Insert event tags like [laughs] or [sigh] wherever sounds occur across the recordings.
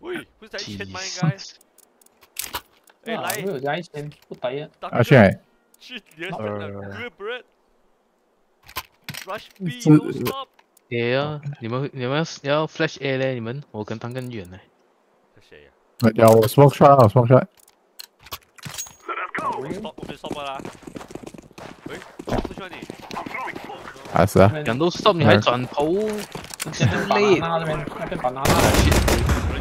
喂，不是才一千吗？应该。阿炫，是野生的 r r u s h B，no 啊，你们你们要要 Flash A 嘞？你们我跟他更远嘞。谁呀？哎，要我 Smoke s e t 我们 s o 我们 stop 了，喂，不都 s 你还转头，累，那边那边把拿下来。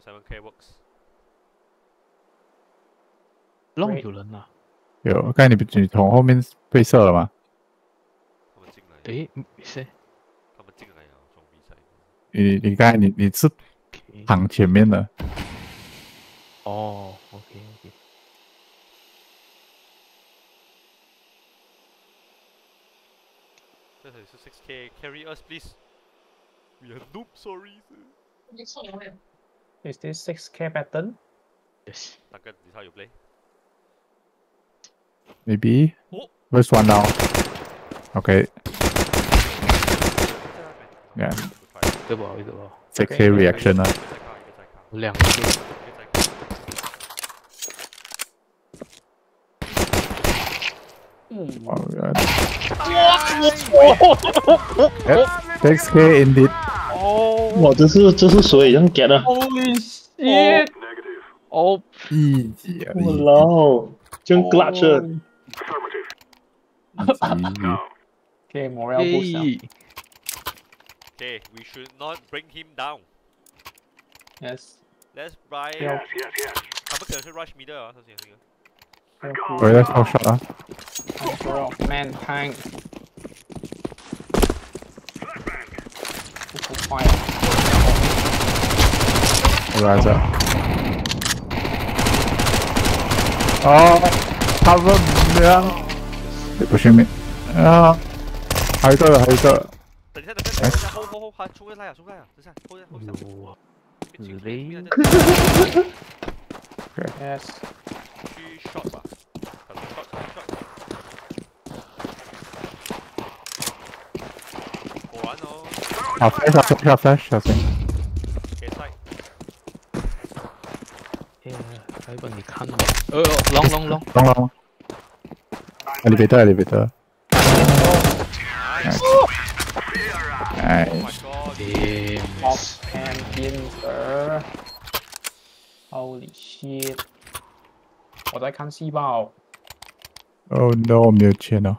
Seven K works。啷有人呐？有，刚才你不你从后面被射了吗？他们进来。哎，谁？他们进来啊，从比赛。你你刚才你你是躺前面的。哦，OK OK。这是是 Six K carry us please。We are n o o sorry. 你进来。Is this 6k pattern? Yes. Duncan, this how you play? Maybe. Oh. First one now. Okay. Yeah. Good ball, good ball. 6k okay, reaction. Okay. Uh. Oh, God. yep, 6k indeed. Oh. Wow, oh, shit！哦，一级而已。我操，真 clutch。Okay, morale boost now. Okay, we should not bring him down. Yes. Let's buy. Yes, yes, yes. 他们可能是 ah, rush middle ah? oh, us all shot 啊。Control, man, tank. Right up. Oh, have a yeah. they pushing me. Yeah. How you got it? How you got it? Yes. Three shots. i flash, i flash, i flash, I'll Yeah, I even you can't. Oh, oh, long, long, long. Long, long. Elevator, elevator. Oh. Nice. Oh. Nice. Oh my god. Off and pincer. Holy shit. 我在看细胞。Oh no, 没有钱了。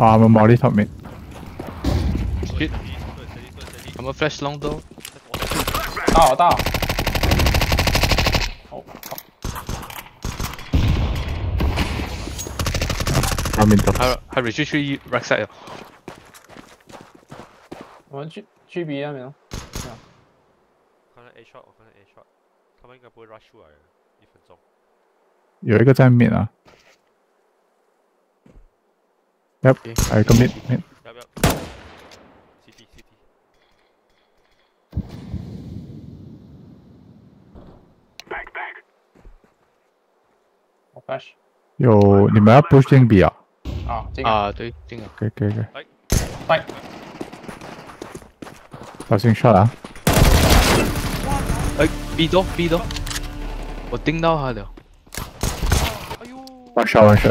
啊，我冇哩上面。我我 flash long 都大到。后面到。还还继续续 rackside 我们去去 B 啊，没有。可能 a shot，可能 a r shot，他们应该不会 rush 呀。有一個在面啊。Yep，I commit. 好开始。有，你们要铺硬币啊？啊，这个啊，对，这个给给给。哎，小心射啊！哎，B 多，B 多，我盯到他了。完事，完事。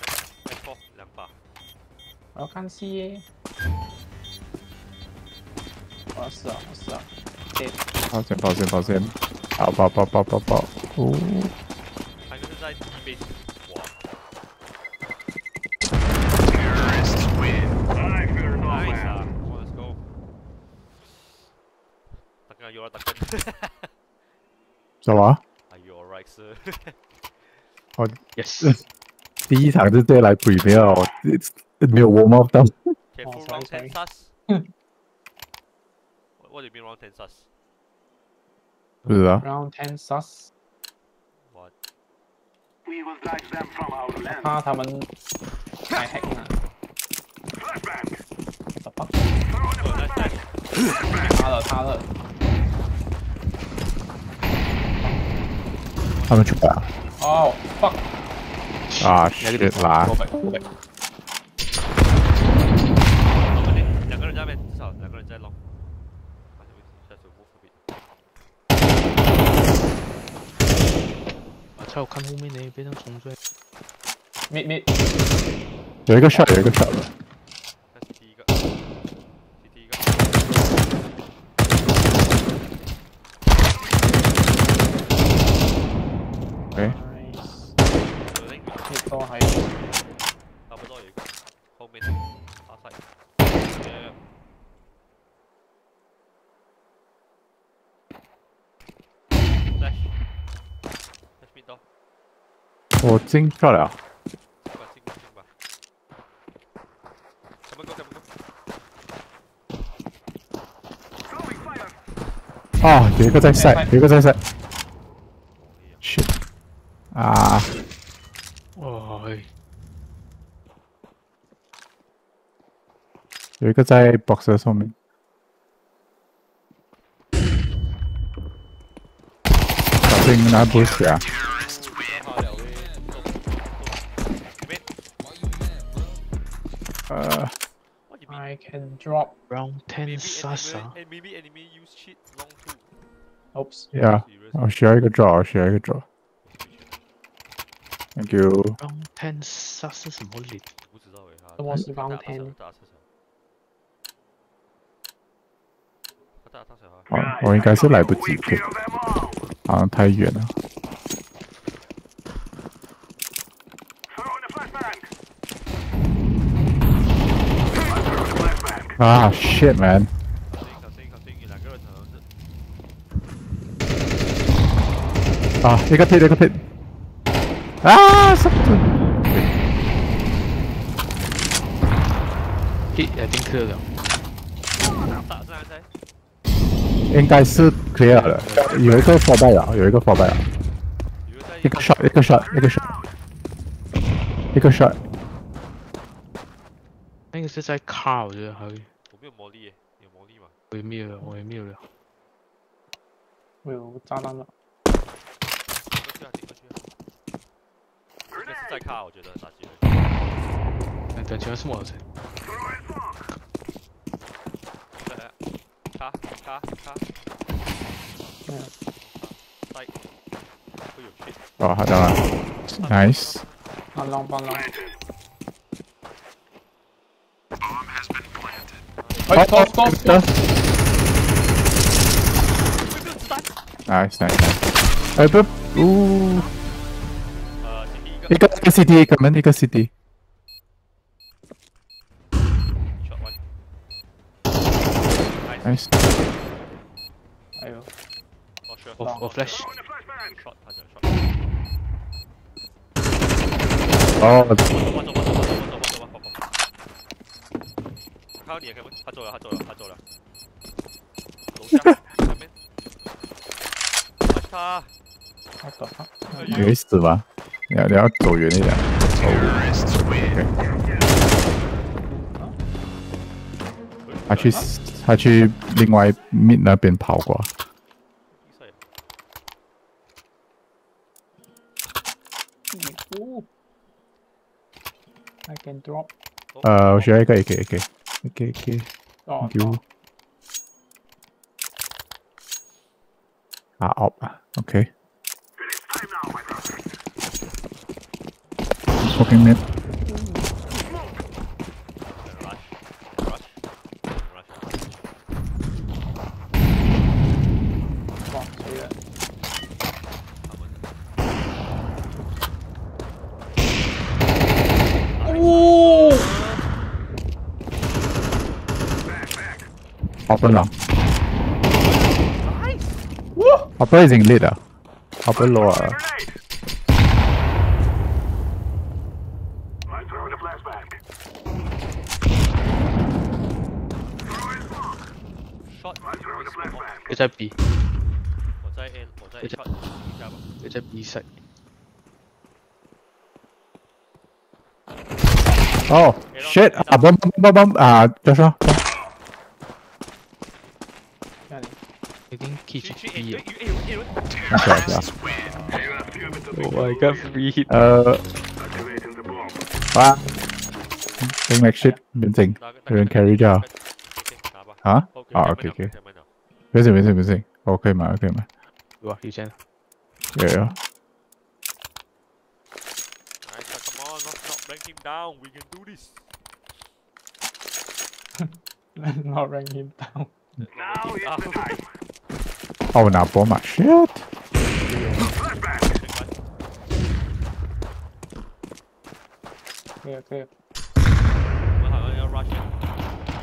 我看戏耶！没事没啊！对，跑线跑线跑线，跑抱抱抱哦。是在 t e r r o r i s n i e t o 搞个么 a r e you alright, sir? Yes. [laughs] 第一场是最来鬼灭哦。Did be a warm up though. Careful, oh, round 10 [laughs] sus. what do you mean round 10 sus? that? Round 10 sus. What? We will drag them from our land. 怕他们来 ah, hack 呢。Flashbang. What the fuck? Oh, that's that. 塌了，塌了。他们去打。Oh fuck. Ah shit, 来。Go back, go back. 操！有看后面呢，别让重坠。没没，有一个闪，有一个闪了。Sim, cara. 哦，有一个在晒，有一个在晒。shit 啊！哇，有一个在 box 的上面。小心拿不死啊！I can drop. Round 10 maybe Sasa. and eh, maybe enemy use cheat long too. Oops. Yeah. I'll share a draw, I'll share a draw. Thank you. Round 10 Sasa 什么力? It was round 10. Oh, 我应该是来不及 oh, Ah, shit, man. Ah, got 이거 he got 탭. Ah, something. Hit, I think clear 了。应该是 clear 了，有一个 fallback 了，有一个 fallback 了。一个 shot，一个 shot，一个 shot，一个 shot。那个是在 car，我觉得还。没有魔力，有魔力吗？我也灭了，我也灭了，我有炸弹了。这是在卡，我觉得打狙。等全是摩托车。好好了，nice，帮了，帮 Right, top, top, top. Nice, nice, nice. Open. Ooh. Ikat ke CT, ikat man, ikat CT. Nice. Oh, oh, flash. Oh. 到你也可以，他走了，他走了，他走了。楼下，[laughs] 面，他，他他你死吧？你要你要走远一点，他去他去另外面那边跑过。I can drop。呃，我下一个，OK，OK。Okay, okay. Oh, you. Ah, up. Okay. Fucking okay, Upper Nice! Woo! Upper is in leader. Ah. Upper lower. 佢真係 B，我真係 ah. N，我真係 shot 加吧，佢真係 B 式。Oh shit！啊 ah, bomb bomb bomb 啊，再說。I think he should be. Okay, yeah. Oh, I got free hit. Uh. Ah. Bring not make shit. Don't Don't carry jar. Huh? Ah, okay, okay. Busy, busy, busy. Okay, man. Okay, man. Go, you can. Yeah, yeah. Alright, come on, let's not rank him down. We can do this. [laughs] let's not rank him down. Now is the [laughs] oh. time. Oh, now for my shit. Clear,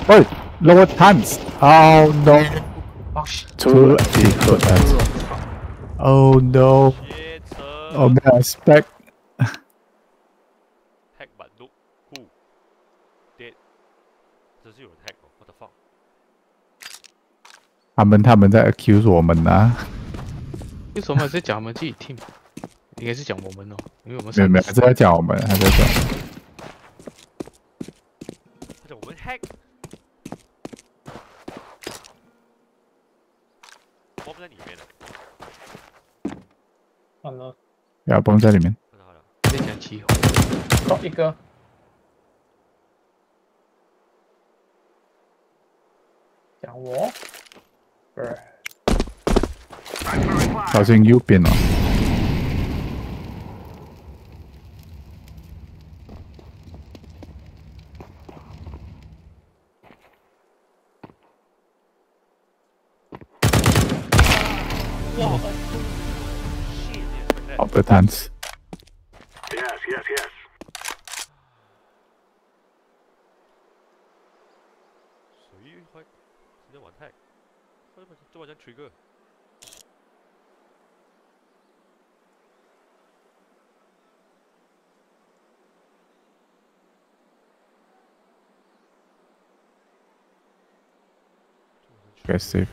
Wait, lower times. Oh no. Oh, Too equal. Oh no. Oh man, I spec 他们他们在 accuse 我们呢？为什么是讲我们自己 team，应该是讲我们哦，因为我们没有没有，还在讲我们，还在讲，我们 hack，我不在里面了，完了，要崩在里面，我在讲七号，一个，讲我。好像右边哦。Wow. Up the hands. 还是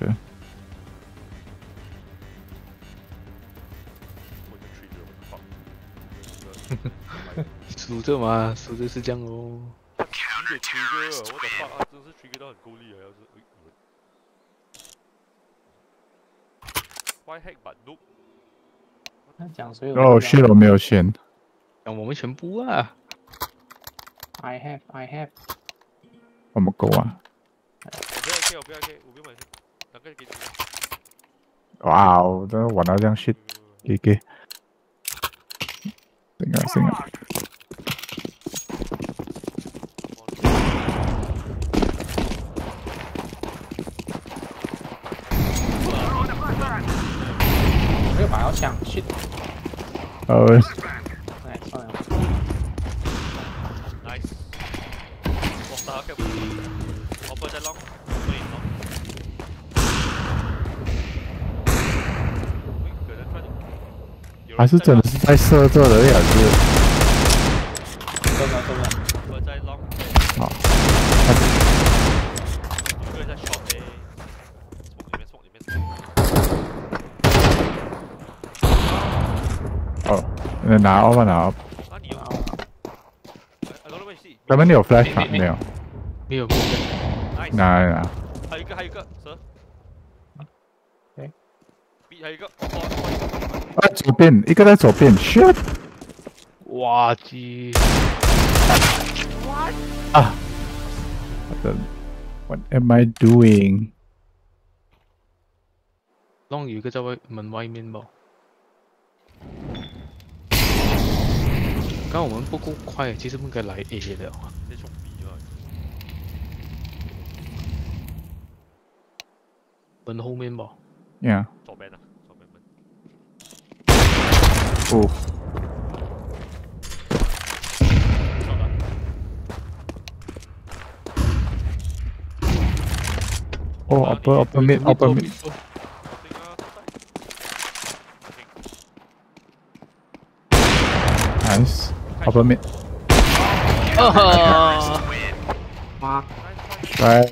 输这吗？输这是这样哦。哦，线哦没有线。我们全部啊。I have, I have。我们够啊。 할게 오비 할게 오비만 해. 나까지 깨지. 와우, 나 원하장 쉿 이게. 생각 생각. cái bảo chẳng shit. Ờ. Này, sao này? Nice. Một tờ 还是真的是在设这的样是。中了好。里面送，里面哦，那拿我拿。哪里拿？在那有 flash 没有？没有。拿呀。还有一个，还有一个，走。OK。B 还有一个。啊左边一个在左边，shit！哇机！哇！啊！我的，What am I doing？弄有一个在外门外面不？刚我们不够快，其实应该来 A 的啊。这种米啊。门后面吧。y e a h Ooh. Oh, uh, upper, upper mid, upper mid. Nice. Upper mid. Oh! Fuck. Right.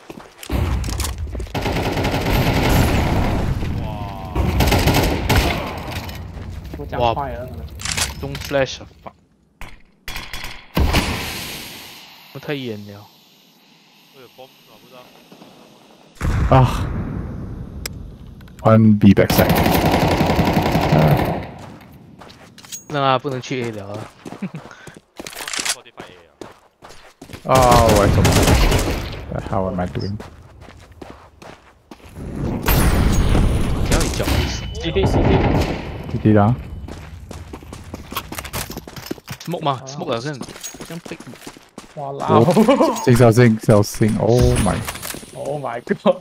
哇，中 flash 啊，fuck！不太严了。哎有爆找不到。啊！One B backside。那不能去 A 聊了。啊，我操！How am I doing？g 续，c 续，继续啊！木嘛，木有生，枪毙！哇啦！静少星，少星，Oh my！Oh my！是快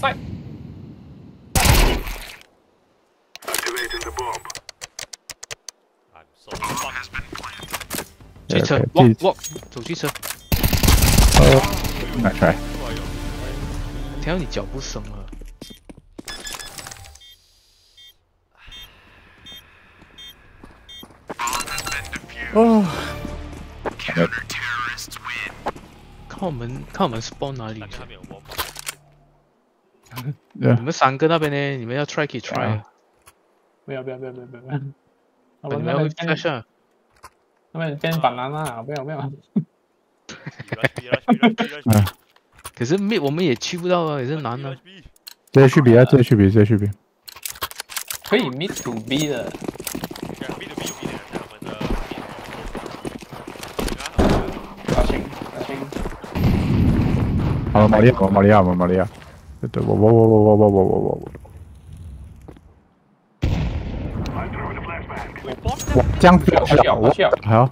快！汽车，走，走，走汽车！我来。听到你脚步声了。哦。靠门靠门是包哪里？你们三个那边呢？你们要 try 可以 try。没有没有没有没有没有。本来会变一下，那边变反蓝了没有没有。[laughs] 可是没我们也去不到啊，也是难啊。再去比啊，再去比，再去比。可以 meet to b 的。啊，玛利亚，玛利亚，玛利亚！对都我我我我我我我我我将死掉，好，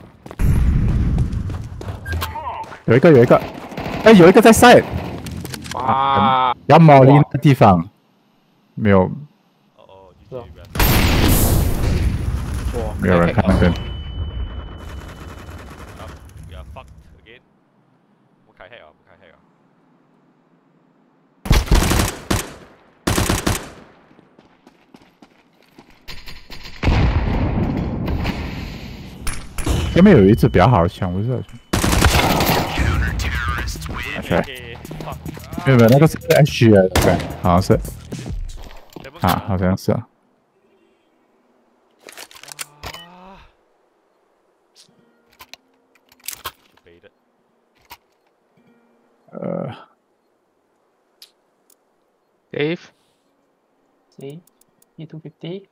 有一个，有一个，哎，有一个在晒，啊，杨茂林的地方没有，哦，是，没有人看那边。没有一次比较好的枪，我是在。没有没有，那个是 H 对，好像是，啊，好像是。呃，Dave，你你读几点？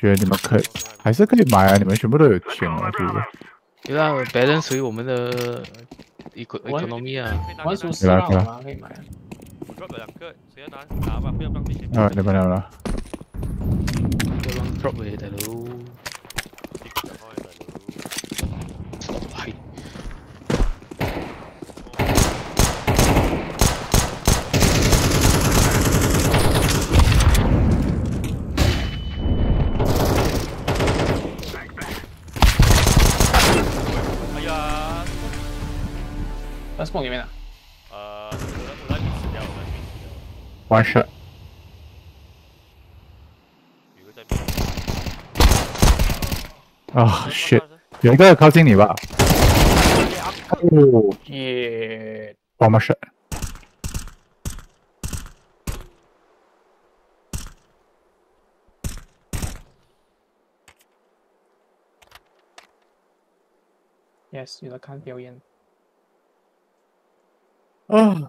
觉得你们可以，还是可以买啊！你们全部都有钱啊，对不对？那别人属于我们的 econ economy 啊，我就是。来来来，来来来来来来我给你拿。完事。啊，shit，有一个靠近你吧。哦耶，我们是。Yes，有的看表演。Oh.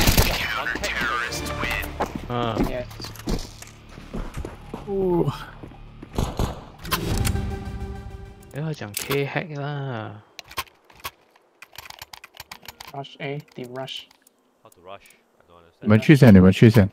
counter win. hack lah. Rush A, the rush. How to rush? I don't understand.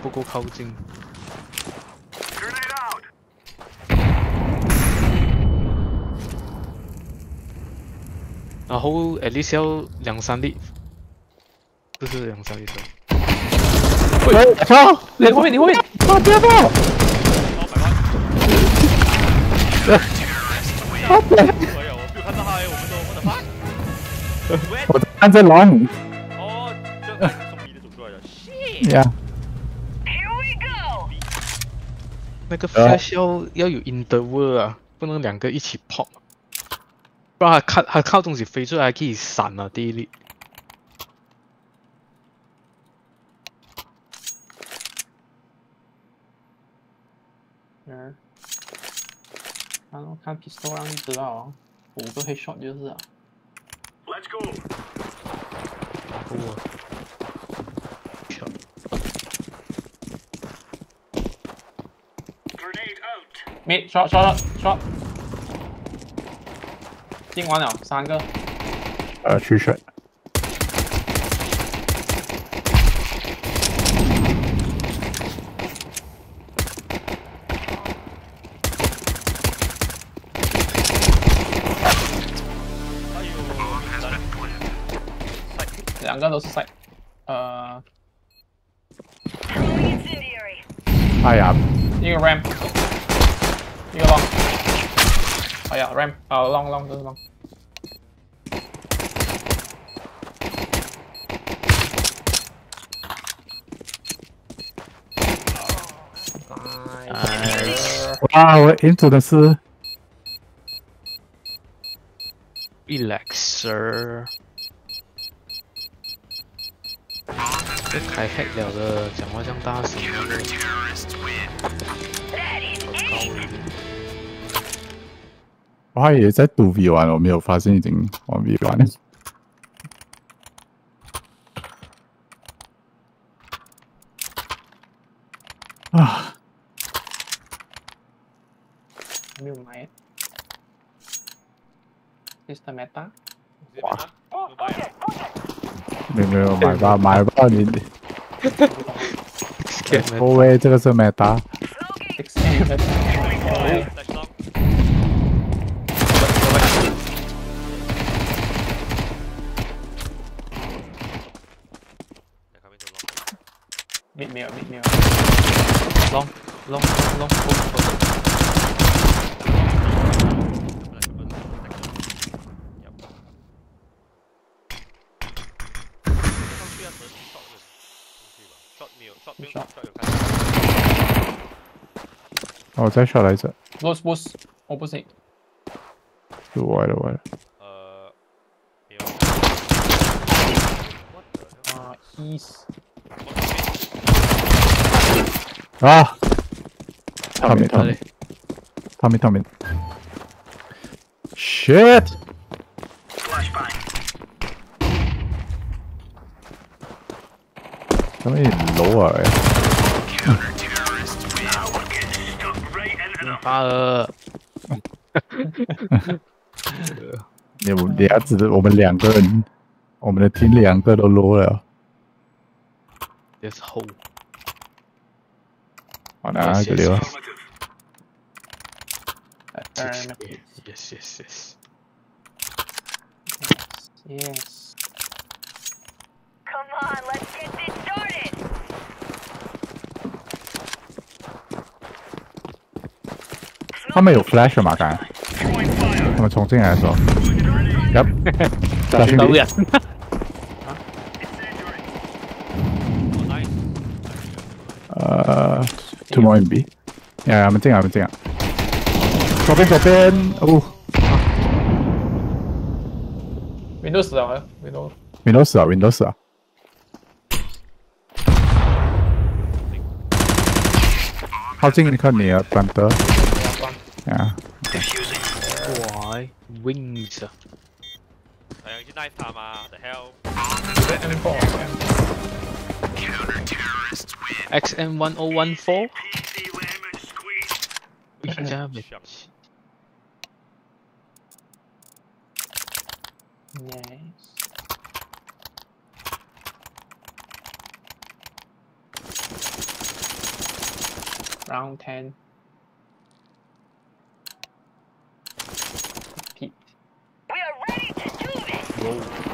不够靠近。然后 at least 两三粒，就是两三粒的。喂，操！你后面，你后面，我掉队了。我 [laughs] 在这拦你。呀。那个飞镖要有 i n t e r o r l 啊，不能两个一起 pop。不然看他靠东西飞出来可以闪啊，第一粒。嗯，看 pistol 让你知道五个黑 shot 就是啊。Let's go。没，刷刷刷刷，进完了三个，呃，去水。两个都是赛，呃。哎呀，一个 ram。p 你个浪！哎呀 r a m 啊 l o n g long long。哇，我 n 走的是，elixir。这开黑了的，讲话像大声。师。我也在躲避了，我没有发现已经完 V 完了。啊！没有买，the m 什 t a 哇！没有买吧，买吧你。呵 a 这个是买打。mid mirror, mid mirror. Long, long, long, 哦，再下来一次。Boss, oh, boss, opposite. 就歪了，歪了。呃，啊，east. 啊！他他来他来他来！Shit！来，我们撸了。啊！[laughs] 哈哈你、你、他只我们两个人，我们的力，两个都撸了。Yes, h o Ona ah, yes, Yes, yes, yes, yes. Yes. yes. Come on, let's get this started. Smoke 他们有 flash Uh. Two more in B. Yeah, I'm thinking, I'm thinking. Drop in, drop in. Oh. Windows 死了，Windows。Windows 死了，Windows 死了。靠近你看你啊，板德。啊。Why wings？係啊，要 knife 他嘛？The hell？Counter terror. XM1014? Damn it. Nice. Round 10. Repeat. We are ready to do this! Whoa.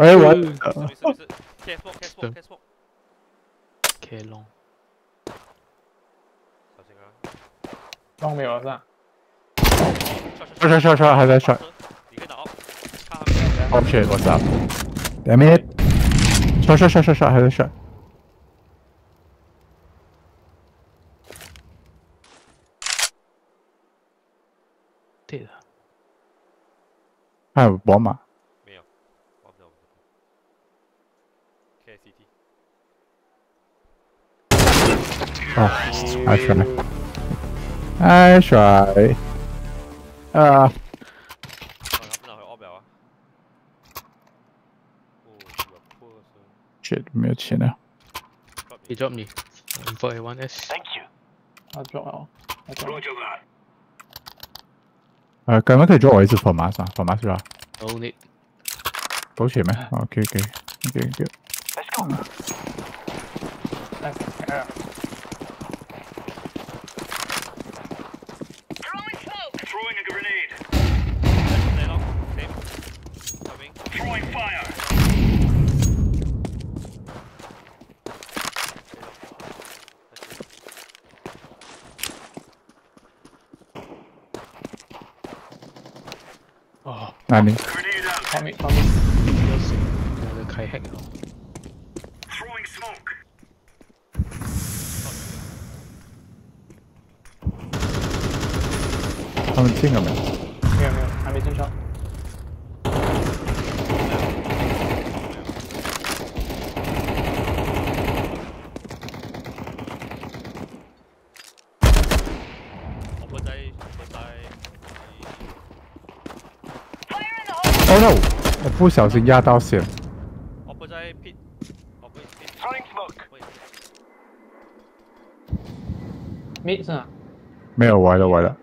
Allez, oh, ouais. [laughs] Care care spot, care long. Long 未我生。Shot, shot, shot, shot, Shot! that shot. Oh shit, what's Damn it. Shot, shot, shot, shot, shot, have that shot. I have a bomb. Oh, I try. I try. Ah. Uh. Shit, mute shit now. He dropped me. I'm 41S. Thank you. I dropped out. I dropped Roger that. 誒，咁樣佢 draw 我一次 for mass 啊，for mass man. okay OK okay, let OK。Let's go. Let's go. I mean. Tommy, Tommy, Throwing smoke. 不小心压到线。没啊？没有，歪了，歪了。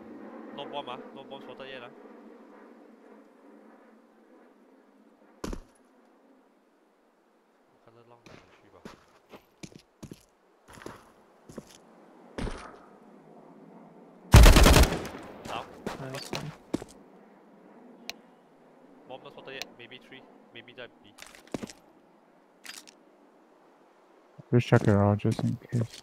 Just check it out just in case.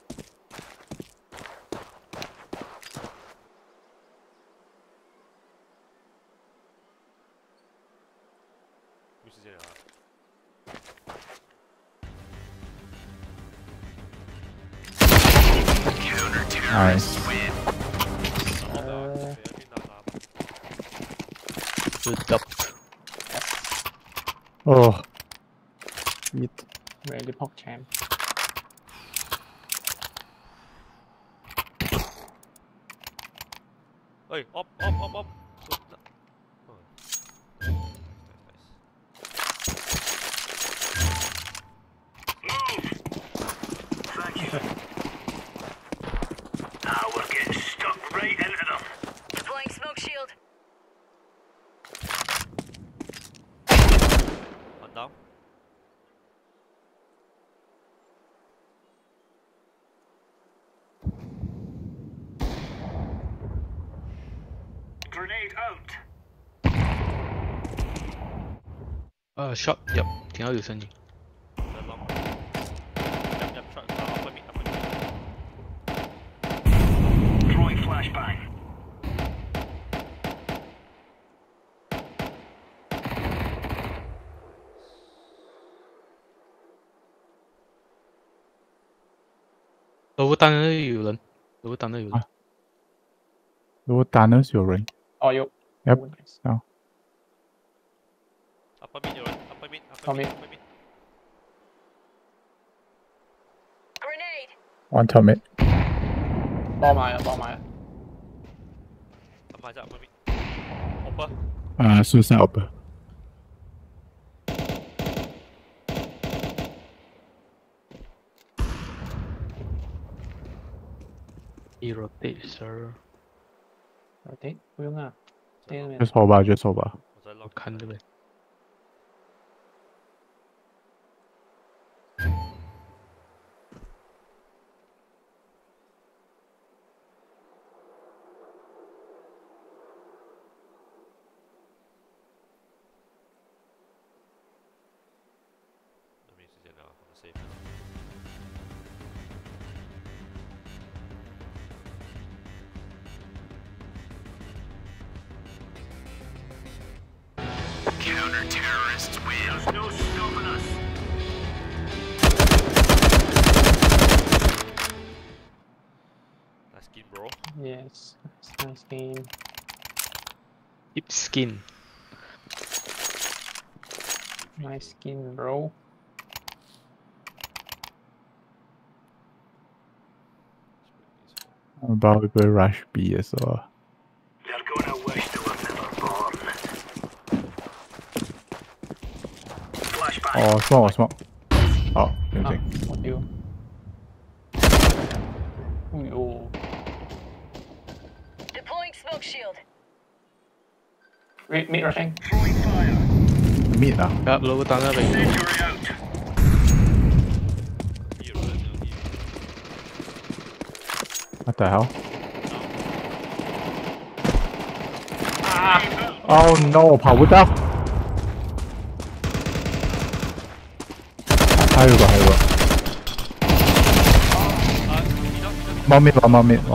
uh, shot 入點解要申請？老蛋都有人，老蛋都有人，老蛋都有人。哦，有。Yep. So. Tommy. Grenade. One Tommy. Bomb Maya, bomb Tommy. Upper. Uh, suicide upper. He rotate, sir. Rotate? 不用啊。Just hold 吧，just hold 吧。我在 lock 看这边。nice. Nice, nice game. skin. Nice skin, bro. about the rush B as well. They're gonna wish never born. Flashback. Oh, smoke, smoke. Oh, same ah, thing. Oh, you. Oh, Meet rushing. Meat ah? Yep, lower tunnel What the hell? Ah. Oh no, uh,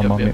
mommy.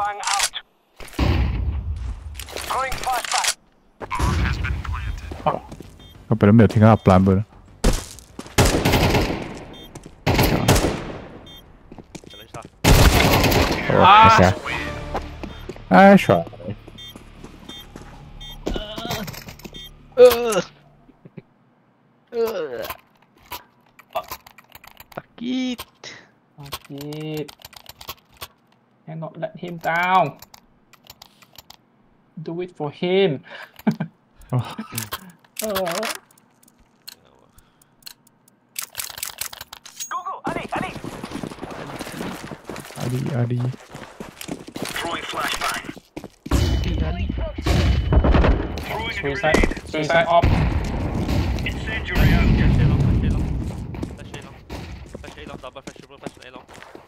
flashbang out. fast. flashbang. Bomb has been planted. Oh. Không phải plan ah, I tried. Uh, uh, uh. Fuck it. Fuck it. Cannot let him down. Do it for him. Go, [laughs] oh. go, Ali, Ali. Throwing flashbang. Suicide. Suicide Incendiary out. Flash A long, flash A long. Flash A long, double flash, flash A long.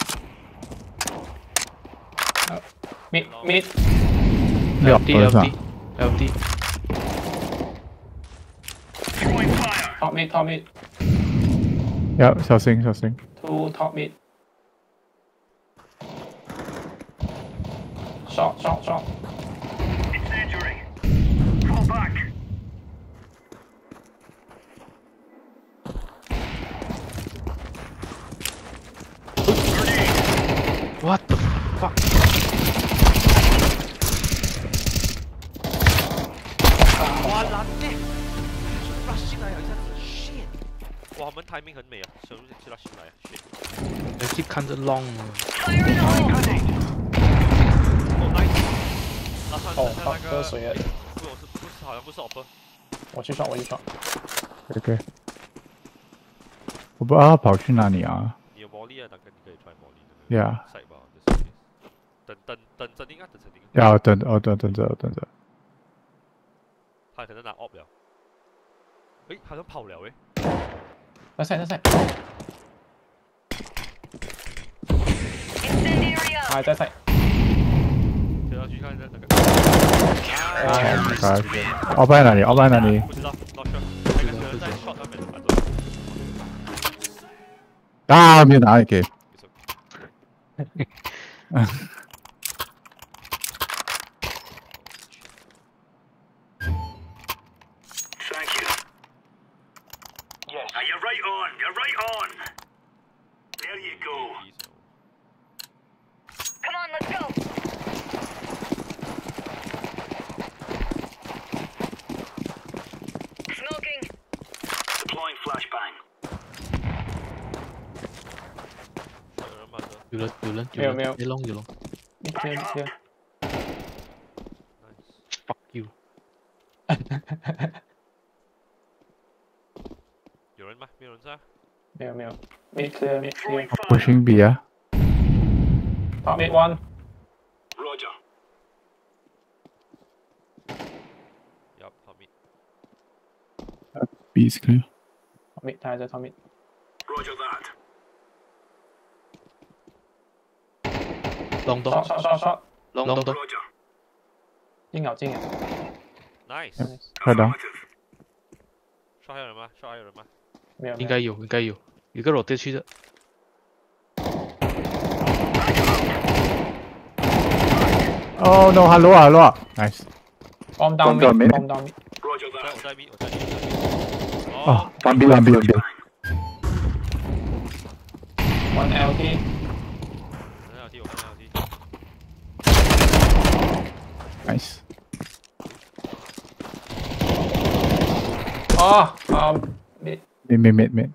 Mid, mid. minute. Empty, empty, Top mid, top mid. Yeah, xiaoxing, xiaoxing. Two top mid. Shot, shot, shot. What the fuck? timing 很美啊，小鹿直接拉来啊！要去看这浪吗？哦哦，都是水啊！不是不是好像不是我泼，我去上我先上，OK。我不，他跑去哪里啊？有魔力啊，大哥，你可以穿魔力的。呀。等等等着你啊，等着你。要等哦等等着等着。他可能拿 o f 了，哎，好像跑了哎。Left side, left side. Alright, that side. Oh my god. Offline 哪里? Offline 哪里?不知道, ah, not okay. [laughs] You're long, you long. Nice. Fuck you. [laughs] you're in, mah. You're in, Yeah, me meow. Me clear, clear. Pushing B, yeah? Top one. Roger. Yup, top mid. B is clear. Top me, Tizer, top mid. long door. Shot, shot, shot, long, long door. Trên ngầu, trên ngầu. Nice. Hơi đó. Shot 还有人吗？Shot 还有人吗？没有。应该有，应该有，有个老地区的。Oh no, hello, hello. Nice. Bomb down mid, bomb down mid. 我在 mid，我在 mid。哦，完毕，完毕，完毕。One LT。啊，啊！没没没没，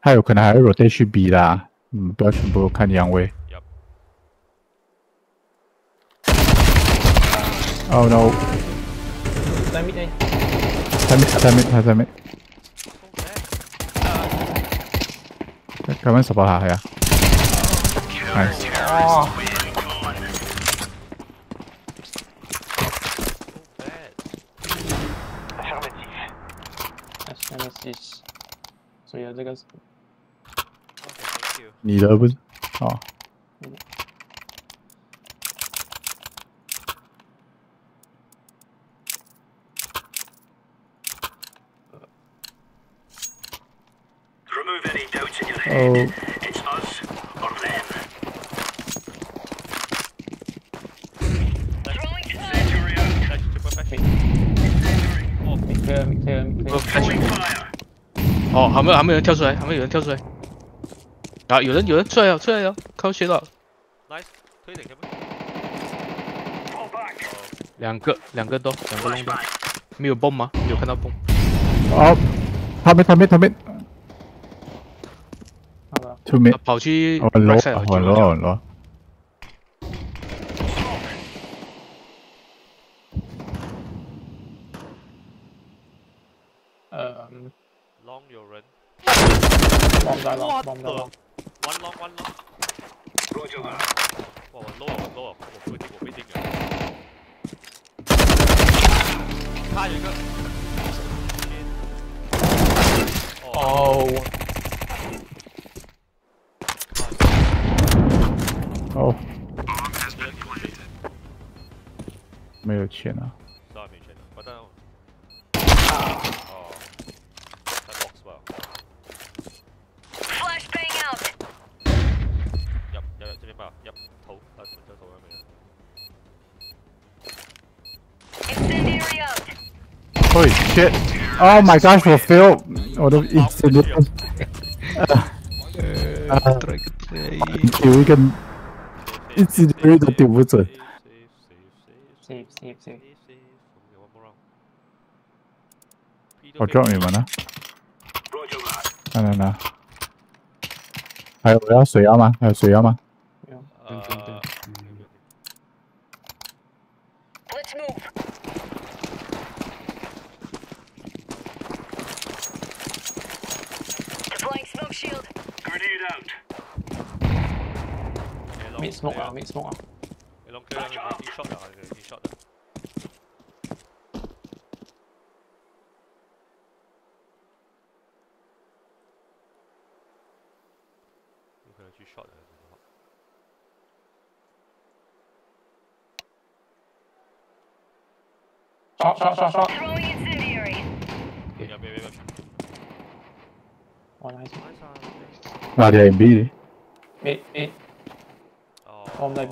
他有可能还要 r o t a t i o B 啦，嗯，不要全部看阳威。Oh no！在没在没在没在没，刚刚什么卡呀？So yeah, there goes. Okay, thank you. Need open? Oh. Remove any doubts in your oh. head. Oh. 哦，还没，有，还没有人跳出来，还没有人跳出来。啊，有人，有人出来了，出来了，靠血了。两个，两个都，两个龙刀，没有蹦吗？有看到蹦。哦，他没，他没，他没。就没跑去。哦，落，哦落，哦落哦 Oh my gosh, we'll fail. What if it's a different... Okay, we can... It's in the that they would Save, save, save, save. Oh, drop me one, huh? Ah. No, no, no. 还有我要水药吗？还有水药吗？shot, shot, shot. Throwing incendiary. Good job, baby. One eyes. Oh, they beat it. Mid, Oh, oh not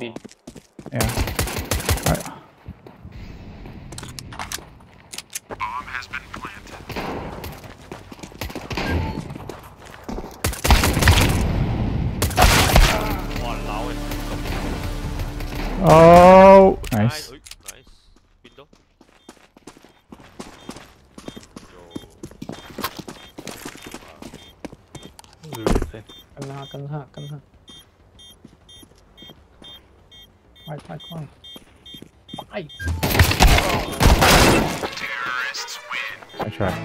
Cioè... Mia,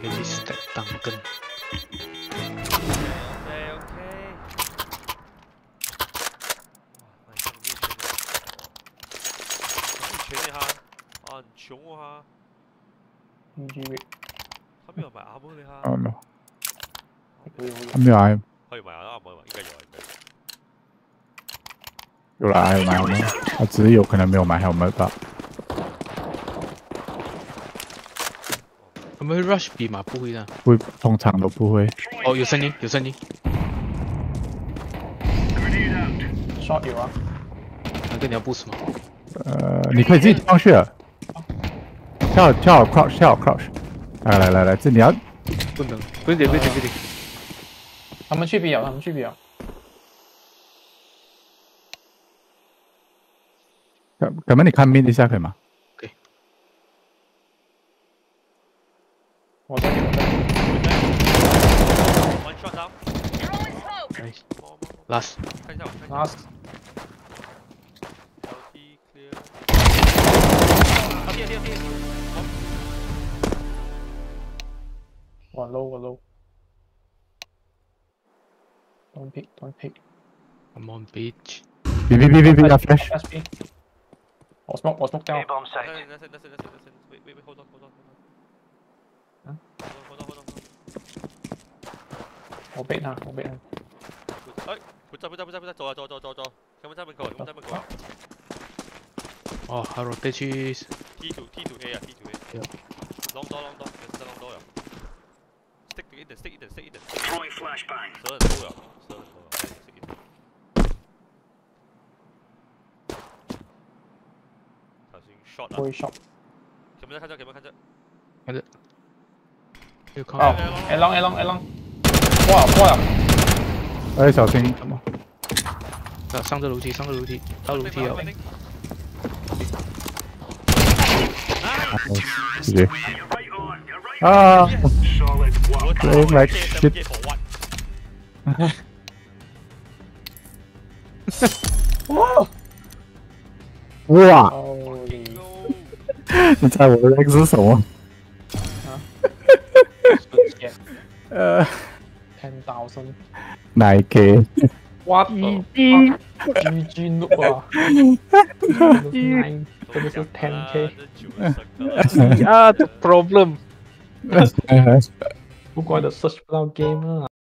che gli step tanken. Không rồi. Thôi mà nó không rồi, cái rồi. 有了，还有买 helmet，他只是有可能没有买 helmet 吧。会 rush 比吗？不会的，不会通常都不会。哦，有声音，有声音。刷底了，大哥你要 boost 吗？呃，你可以自己尝去，跳跳 crouch，跳 crouch。来来来来，这你要不能，不行不行不行。他们去比了，他们去比了。敢敢问你看 min 一下可以吗？On shot down. Last. Last. clear. One on beach. B, B, B, B, B, Wait, wait, wait, hold on. Hold on. 我背他，我背他。哎，不在，不在，不在，不在，走啊，走啊走、坐走坐，看不抓没过，看不抓没过啊！哦，哈罗特 cheese，t 度梯 A 啊梯 o A，长刀长刀，长刀长刀啊！Stick 一点，Stick 一点，Stick 一点，Throwing flashbang，小心 shot 啊 t h shot，看不着看这看看这。啊！哎 long 哎 long 哎 long，破了哎小心，怎么？上这楼梯上个楼梯到楼梯了。啊！我哇 [laughs] 哇！你猜我那个是什么？Ten thousand. Nine K. What the fuck? GG noob ah. Nine. this is 10k. [laughs] yeah, the problem. [laughs] got the search 不到 game 啊。Ah?